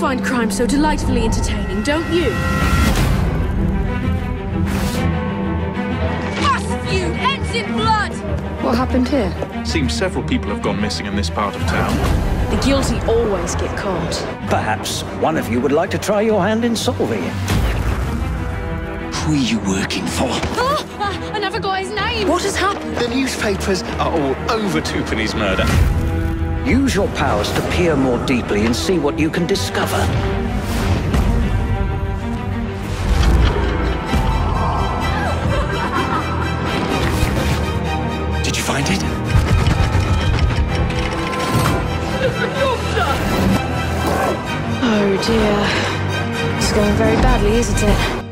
find crime so delightfully entertaining, don't you? Us feud ends in blood! What happened here? Seems several people have gone missing in this part of town. The guilty always get caught. Perhaps one of you would like to try your hand in solving it. Who are you working for? Oh, uh, I never got his name! What has happened? The newspapers are all over Twopenny's murder. Use your powers to peer more deeply and see what you can discover. Did you find it? Oh dear. It's going very badly, isn't it?